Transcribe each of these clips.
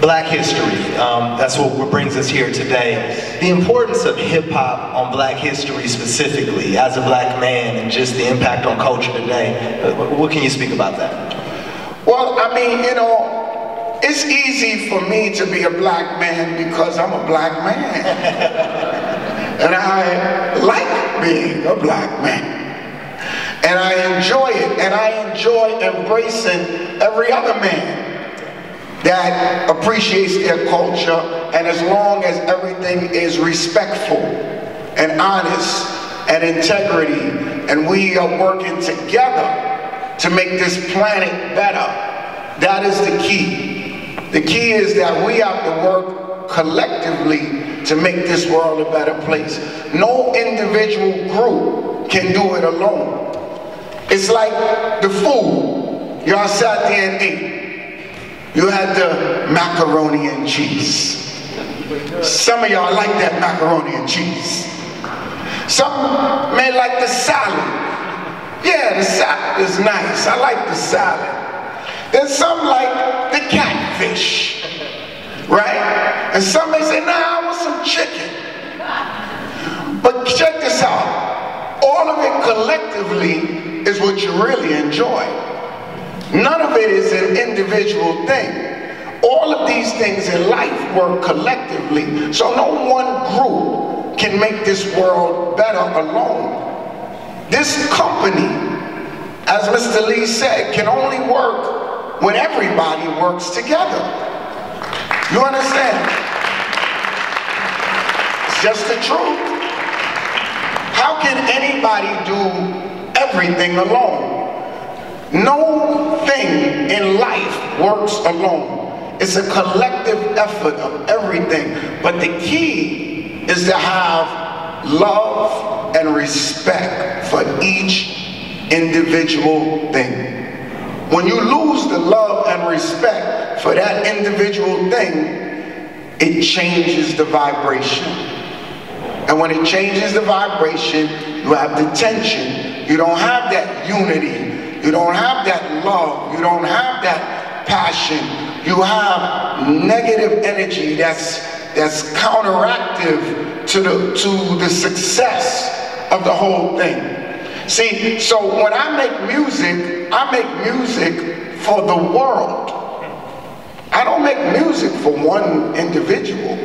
Black history, um, that's what brings us here today. The importance of hip hop on black history specifically, as a black man, and just the impact on culture today. Uh, what can you speak about that? Well, I mean, you know, it's easy for me to be a black man because I'm a black man. and I like being a black man. And I enjoy it, and I enjoy embracing every other man that appreciates their culture and as long as everything is respectful and honest and integrity and we are working together to make this planet better that is the key. The key is that we have to work collectively to make this world a better place. No individual group can do it alone. It's like the food. Y'all sat there and ate you had the macaroni and cheese. Some of y'all like that macaroni and cheese. Some may like the salad. Yeah, the salad is nice. I like the salad. Then some like the catfish, right? And some may say, nah, I want some chicken. But check this out. All of it collectively is what you really enjoy. None of it is an individual thing. All of these things in life work collectively. So no one group can make this world better alone. This company, as Mr. Lee said, can only work when everybody works together. You understand? It's just the truth. How can anybody do everything alone? No thing in life works alone. It's a collective effort of everything. But the key is to have love and respect for each individual thing. When you lose the love and respect for that individual thing, it changes the vibration. And when it changes the vibration, you have the tension. You don't have that unity you don't have that love. You don't have that passion. You have negative energy that's, that's counteractive to the, to the success of the whole thing. See, so when I make music, I make music for the world. I don't make music for one individual.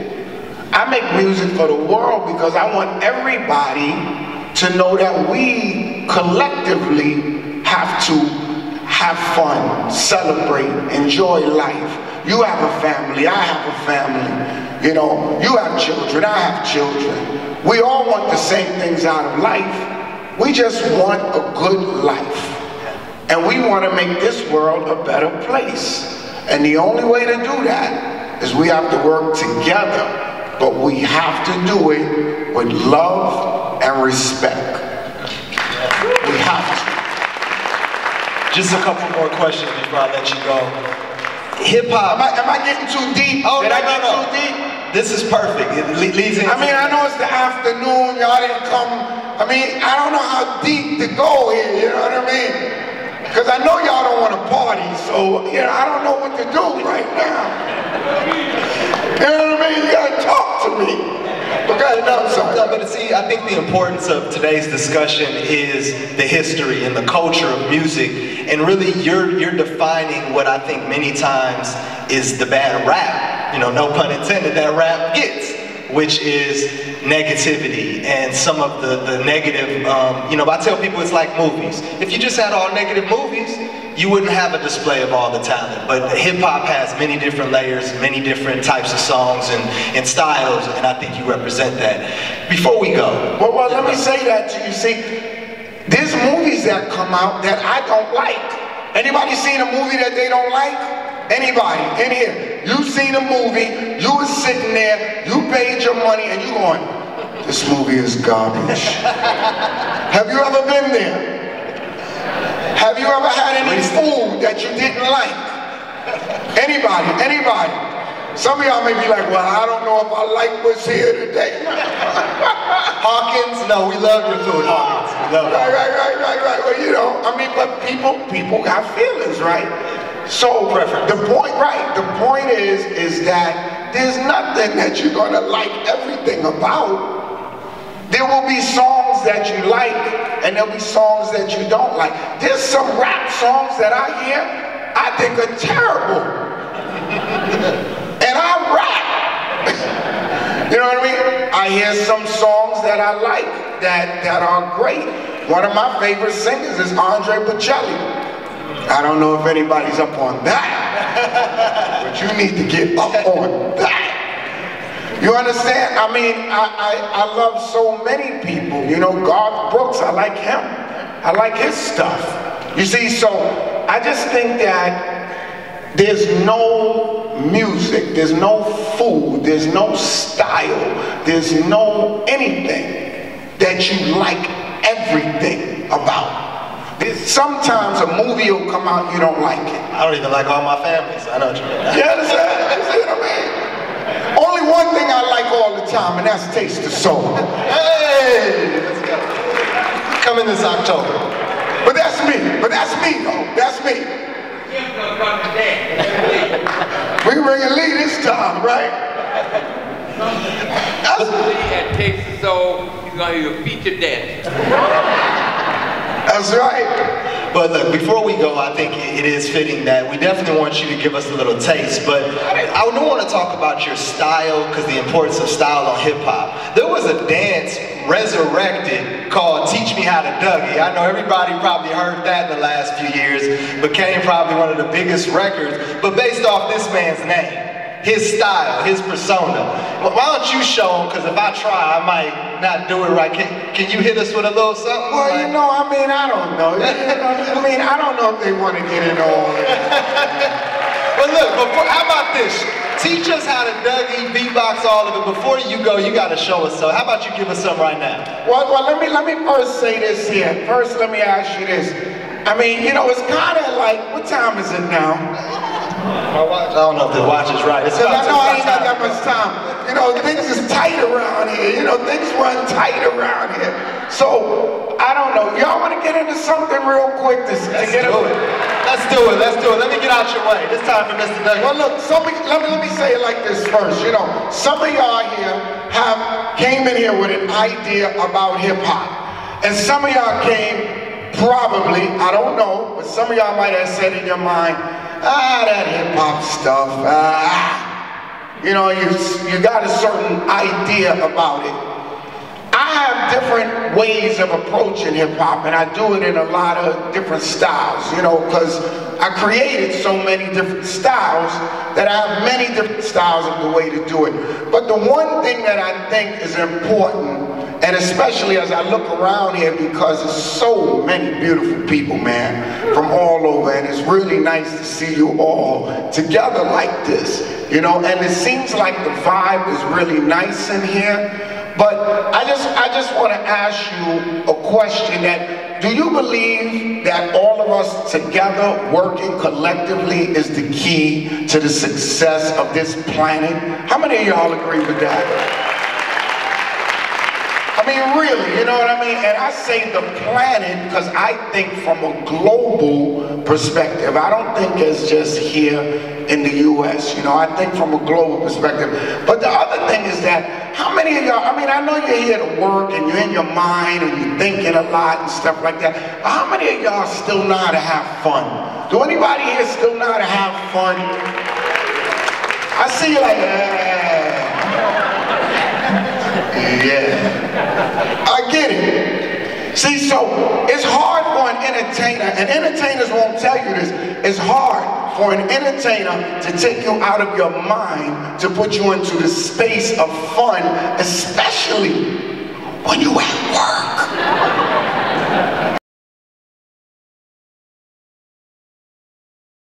I make music for the world because I want everybody to know that we collectively have to have fun, celebrate, enjoy life. You have a family, I have a family. You know, you have children, I have children. We all want the same things out of life. We just want a good life. And we want to make this world a better place. And the only way to do that is we have to work together. But we have to do it with love and respect. Just a couple more questions before I let you go. Hip hop. Am I, am I getting too deep? Oh, Did no, I get no, no. too deep? This is perfect. It leads into I mean, I know it's the afternoon. Y'all didn't come. I mean, I don't know how deep to go here. You know what I mean? Because I know y'all don't want to party, so you know, I don't know what to do right now. You know what I mean? You gotta talk to me. Sorry. But see, I think the importance of today's discussion is the history and the culture of music, and really you're you're defining what I think many times is the bad rap. You know, no pun intended, that rap gets, which is negativity and some of the the negative. Um, you know, I tell people it's like movies. If you just had all negative movies, you wouldn't have a display of all the talent. But hip hop has many different layers, many different types of songs and, and styles, and I think you represent that. Before we go. Well, well, let me say that to you. See, there's movies that come out that I don't like. Anybody seen a movie that they don't like? Anybody in here? You seen a movie, you was sitting there, you paid your money, and you going, this movie is garbage. Have you ever been there? Have you ever had any food that you didn't like? Anybody, anybody. Some of y'all may be like, well, I don't know if I like what's here today. Hawkins, no, we love your food, Hawkins. We love right, right, right, right, right. Well, you know, I mean, but people, people got feelings, right? So Preference. the point, right? The point is, is that there's nothing that you're gonna like everything about. There will be songs that you like, and there'll be songs that you don't like. There's some rap songs that I hear I think are terrible, and I rap. you know what I mean? I hear some songs that I like that that are great. One of my favorite singers is Andre Bocelli. I don't know if anybody's up on that, but you need to get up on that. You understand? I mean, I, I, I love so many people. You know, Garth Brooks, I like him. I like his stuff. You see, so I just think that there's no music, there's no food, there's no style, there's no anything that you like everything about. There's, Sometimes a movie will come out, you don't like it. I don't even like all my families. I know what you mean. You understand? You see what I mean? One thing I like all the time, and that's Taste of Soul. Hey. Coming this October. But that's me. But that's me, though. That's me. We bringing Lee this time, right? That's, At Taste So, you're gonna hear a feature dance. that's right. But look, before we go, I think it is fitting that we definitely want you to give us a little taste. But I don't want to talk about your style because the importance of style on hip hop. There was a dance resurrected called Teach Me How to Dougie. I know everybody probably heard that in the last few years. Became probably one of the biggest records, but based off this man's name. His style, his persona. Why don't you show him? Because if I try, I might not do it right. Can, can you hit us with a little something? Well, you know, I mean, I don't know. I mean, I don't know if they want to get it all that. But look, before, how about this? Teach us how to Dougie beatbox all of it. Before you go, you got to show us some. How about you give us some right now? Well, well, let me let me first say this here. First, let me ask you this. I mean, you know, it's kind of like, what time is it now? My watch. I don't know if the watch is right. It's Because I about know I to- ain't got that much time. You know, things is tight around here. You know, things run tight around here. So, I don't know. Y'all want to get into something real quick to, to Let's get do it. Let's do it. Let's do it. Let me get out your way. This time for Mr. Dougie. Well, look, some of, let, me, let me say it like this first. You know, some of y'all here have came in here with an idea about hip hop, and some of y'all came probably, I don't know, but some of y'all might have said in your mind, ah, that hip hop stuff, ah. You know, you you got a certain idea about it. I have different ways of approaching hip hop, and I do it in a lot of different styles, you know, because I created so many different styles that I have many different styles of the way to do it. But the one thing that I think is important, and especially as I look around here, because there's so many beautiful people, man, from all over, and it's really nice to see you all together like this, you know, and it seems like the vibe is really nice in here. But I just I just want to ask you a question that do you believe that all of us together working collectively is the key to the success of this planet? How many of y'all agree with that? I mean, really, you know what I mean? And I say the planet because I think from a global perspective. I don't think it's just here in the U.S., you know, I think from a global perspective. But the other thing is that how many of y'all, I mean, I know you're here to work and you're in your mind and you're thinking a lot and stuff like that, but how many of y'all still know how to have fun? Do anybody here still know how to have fun? I see you like, yeah. Yeah. I get it. See, so it's hard for an entertainer, and entertainers won't tell you this, it's hard for an entertainer to take you out of your mind to put you into the space of fun, especially when you